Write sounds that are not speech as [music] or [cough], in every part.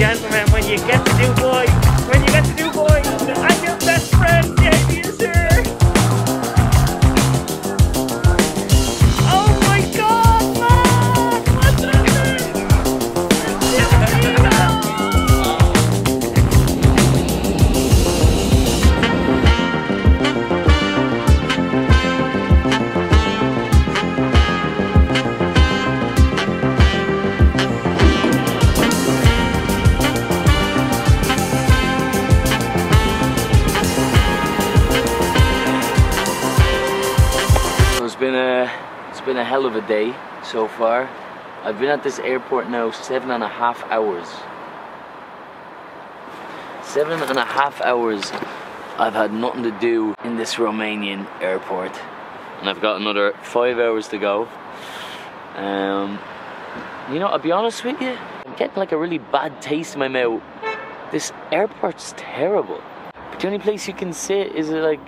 gentlemen, when you get to Dubai. Been a it's been a hell of a day so far. I've been at this airport now seven and a half hours. Seven and a half hours I've had nothing to do in this Romanian airport. And I've got another five hours to go. Um you know, I'll be honest with you, I'm getting like a really bad taste in my mouth. This airport's terrible. But the only place you can sit is like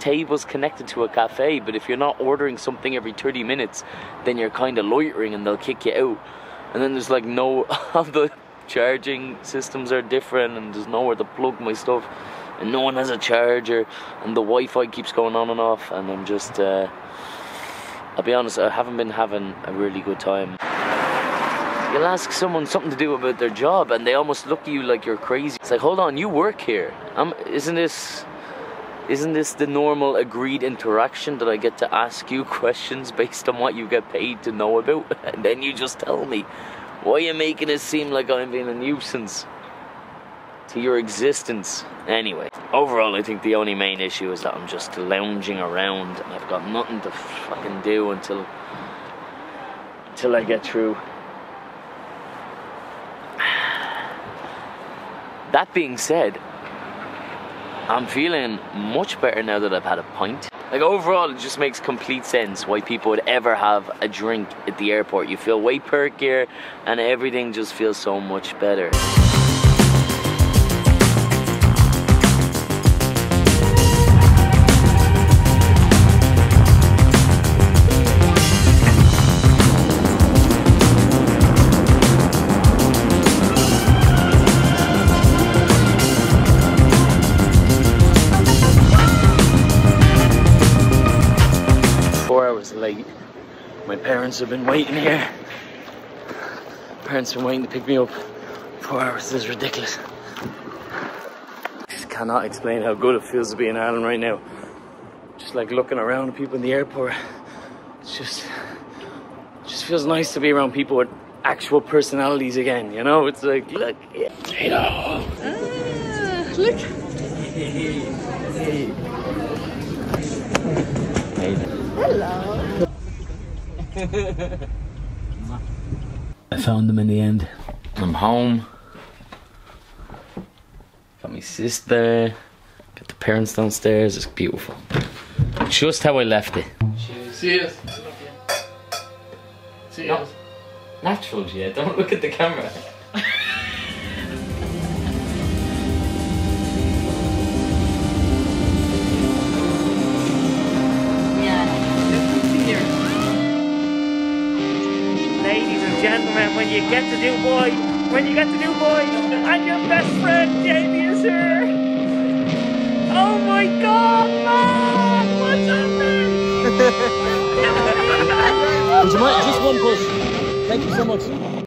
tables connected to a cafe, but if you're not ordering something every 30 minutes, then you're kind of loitering and they'll kick you out. And then there's like no, [laughs] the charging systems are different and there's nowhere to plug my stuff. And no one has a charger and the Wi-Fi keeps going on and off and I'm just, uh, I'll be honest, I haven't been having a really good time. You'll ask someone something to do about their job and they almost look at you like you're crazy. It's like, hold on, you work here. Um, isn't this isn't this the normal agreed interaction that I get to ask you [laughs] questions based on what you get paid to know about? [laughs] And then you just tell me. Why are you making it seem like I'm being a nuisance to your existence? Anyway, overall, I think the only main issue is that I'm just lounging around and I've got nothing to fucking do until until I get through. [sighs] That being said, I'm feeling much better now that I've had a pint. Like overall, it just makes complete sense why people would ever have a drink at the airport. You feel way perkier, and everything just feels so much better. My parents have been waiting here. Parents have been waiting to pick me up. Four hours is ridiculous. Just cannot explain how good it feels to be in Ireland right now. Just like looking around at people in the airport. It's just it just feels nice to be around people with actual personalities again, you know? It's like look yeah. Hello. look. I found them in the end. I'm home. Got my sister. Got the parents downstairs. It's beautiful. Just how I left it. Cheers. Cheers. Natural, yeah. Don't look at the camera. [laughs] And when you get to boy, when you get the to Dubai, and your best friend Jamie is here. Oh my God, man! What's happening? [laughs] Would you mind just one push? Thank you so much.